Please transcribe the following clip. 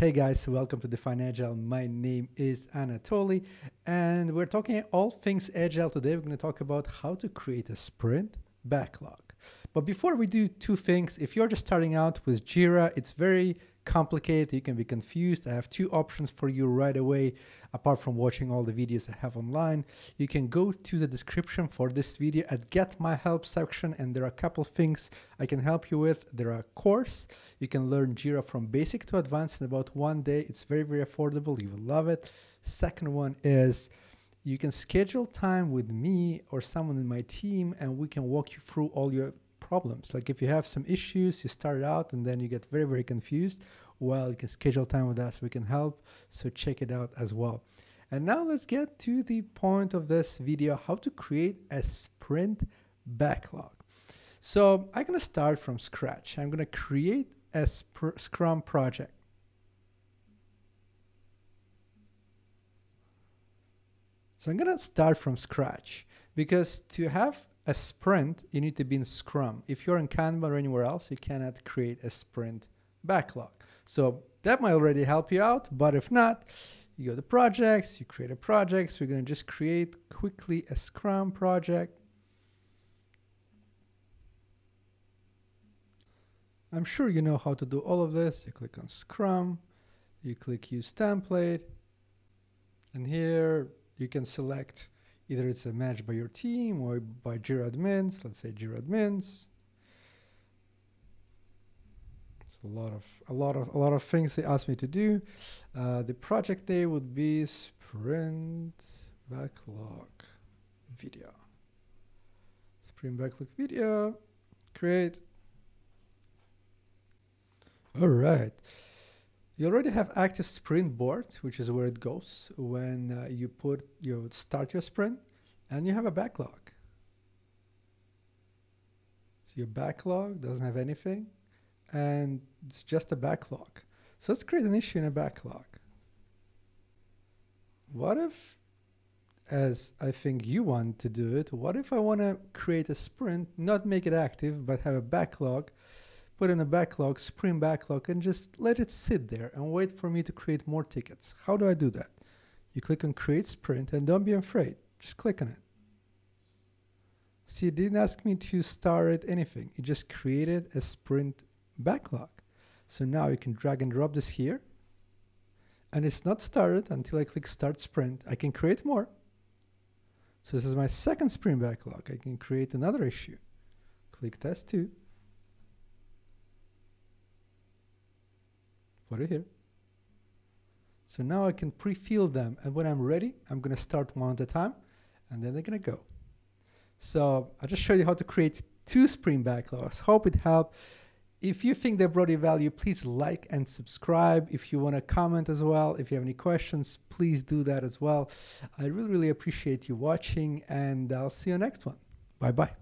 Hey guys, welcome to Define Agile. My name is Anatoly, and we're talking all things Agile today. We're going to talk about how to create a sprint backlog. But before we do two things, if you're just starting out with Jira, it's very complicated. You can be confused. I have two options for you right away. Apart from watching all the videos I have online, you can go to the description for this video at Get My Help section, and there are a couple things I can help you with. There are a course. You can learn Jira from basic to advanced in about one day. It's very, very affordable. You will love it. Second one is you can schedule time with me or someone in my team, and we can walk you through all your problems. Like if you have some issues, you start out and then you get very, very confused. Well, you can schedule time with us. We can help. So check it out as well. And now let's get to the point of this video, how to create a sprint backlog. So I'm going to start from scratch. I'm going to create a Scrum project. So I'm going to start from scratch because to have a sprint, you need to be in Scrum. If you're in Kanban or anywhere else, you cannot create a sprint backlog. So that might already help you out, but if not, you go to projects, you create a project. So we're going to just create quickly a Scrum project. I'm sure you know how to do all of this. You click on Scrum, you click Use Template, and here you can select Either it's a match by your team or by Jira admins. Let's say Jira admins. It's a lot of a lot of a lot of things they asked me to do. Uh, the project day would be sprint backlog video. Sprint backlog video. Create. All right. You already have active sprint board, which is where it goes when uh, you put you start your sprint, and you have a backlog. So your backlog doesn't have anything, and it's just a backlog. So let's create an issue in a backlog. What if, as I think you want to do it, what if I want to create a sprint, not make it active, but have a backlog put in a backlog, Sprint backlog, and just let it sit there and wait for me to create more tickets. How do I do that? You click on Create Sprint and don't be afraid. Just click on it. See, it didn't ask me to start anything. It just created a Sprint backlog. So now you can drag and drop this here. And it's not started until I click Start Sprint. I can create more. So this is my second Sprint backlog. I can create another issue. Click Test 2. for here. So now I can pre-fill them. And when I'm ready, I'm going to start one at a time, and then they're going to go. So I just showed you how to create two Sprint backlogs. Hope it helped. If you think they brought you value, please like and subscribe. If you want to comment as well, if you have any questions, please do that as well. I really, really appreciate you watching, and I'll see you next one. Bye bye.